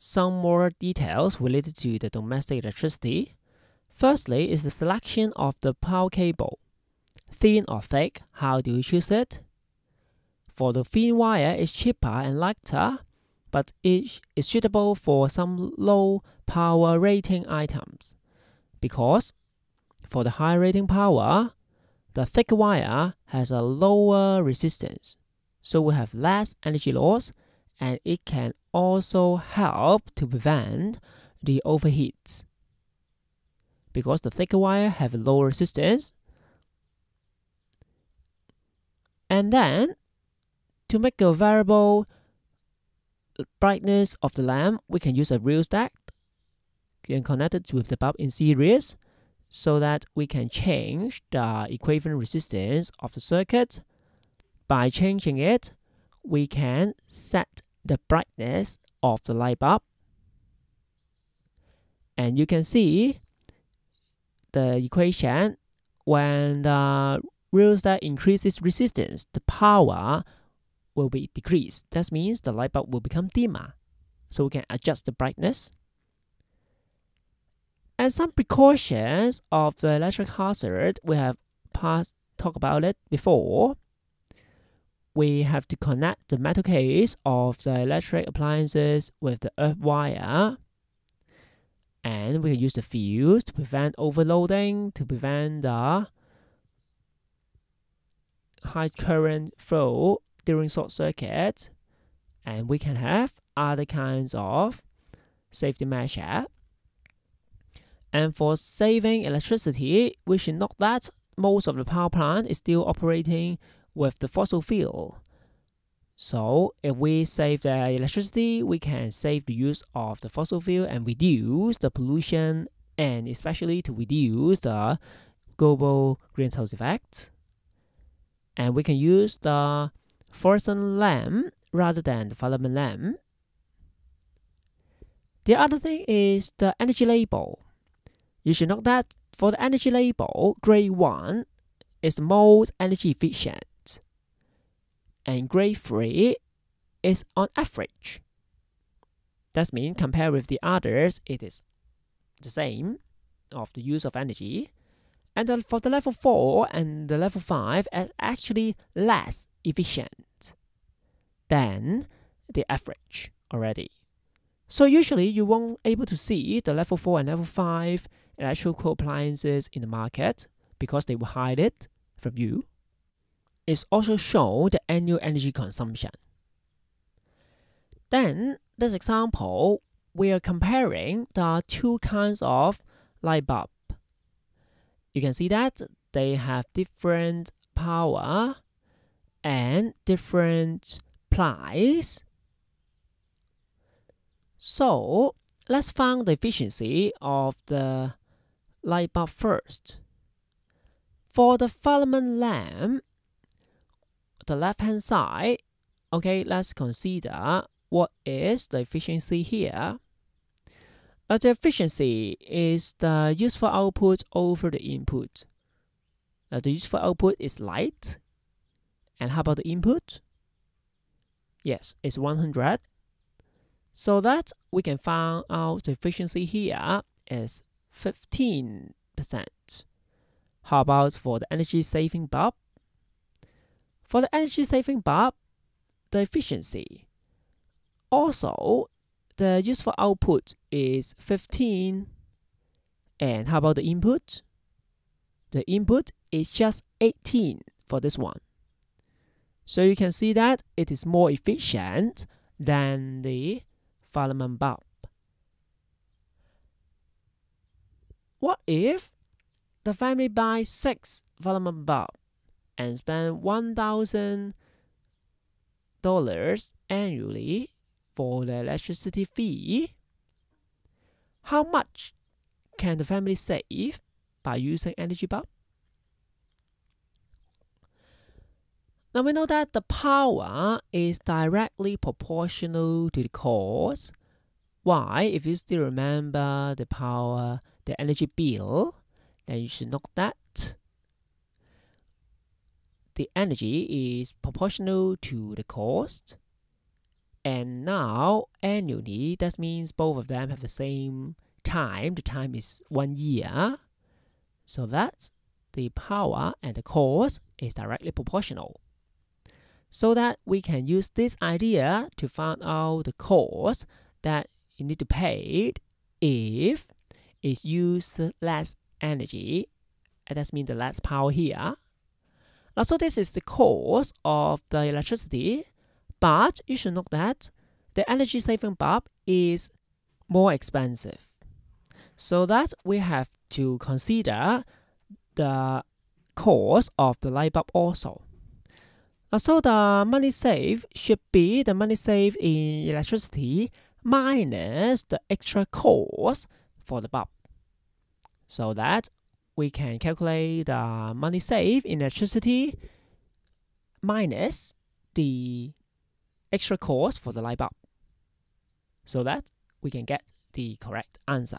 some more details related to the domestic electricity. Firstly is the selection of the power cable. Thin or thick, how do you choose it? For the thin wire, it's cheaper and lighter, but it is suitable for some low power rating items. Because for the high rating power, the thick wire has a lower resistance, so we have less energy loss and it can also help to prevent the overheat Because the thicker wire have lower resistance, and then to make a variable brightness of the lamp, we can use a rheostat and connect it with the bulb in series so that we can change the equivalent resistance of the circuit. By changing it, we can set the brightness of the light bulb. And you can see the equation when the rheostat increases resistance, the power will be decreased. That means the light bulb will become dimmer. So we can adjust the brightness. And some precautions of the electric hazard, we have past talked about it before. We have to connect the metal case of the electric appliances with the earth wire. And we can use the fuse to prevent overloading, to prevent the high current flow during short circuit. And we can have other kinds of safety measure and for saving electricity, we should note that most of the power plant is still operating with the fossil fuel. So if we save the electricity, we can save the use of the fossil fuel and reduce the pollution and especially to reduce the global greenhouse effect. And we can use the fluorescent lamp rather than the filament lamp. The other thing is the energy label. You should note that for the energy label, grade 1 is the most energy efficient, and grade 3 is on average. That means compared with the others, it is the same of the use of energy. And for the level 4 and the level 5 is actually less efficient than the average already. So usually you won't able to see the level 4 and level 5 electrical appliances in the market because they will hide it from you. It's also show the annual energy consumption. Then, this example, we are comparing the two kinds of light bulb. You can see that they have different power and different price. So, let's find the efficiency of the light bulb first. For the filament lamp, the left hand side, okay, let's consider what is the efficiency here. Uh, the efficiency is the useful output over the input. Uh, the useful output is light. And how about the input? Yes, it's 100. So that we can find out the efficiency here is 15%. How about for the energy saving bulb? For the energy saving bulb, the efficiency. Also, the useful output is 15. And how about the input? The input is just 18 for this one. So you can see that it is more efficient than the filament bulb. What if the family buys six filament bulb and spend one thousand dollars annually for the electricity fee? How much can the family save by using energy bulb? Now we know that the power is directly proportional to the cost. Why? If you still remember the power the energy bill, then you should note that the energy is proportional to the cost. And now annually, that means both of them have the same time. The time is one year. So that the power and the cost is directly proportional. So that we can use this idea to find out the cost that you need to pay if it uses less energy. And that means the less power here. Now, so this is the cost of the electricity, but you should note that the energy saving bulb is more expensive. So that we have to consider the cost of the light bulb also. Now, so the money saved should be the money saved in electricity minus the extra cost for the bulb. So that we can calculate the money saved in electricity minus the extra cost for the light bulb so that we can get the correct answer.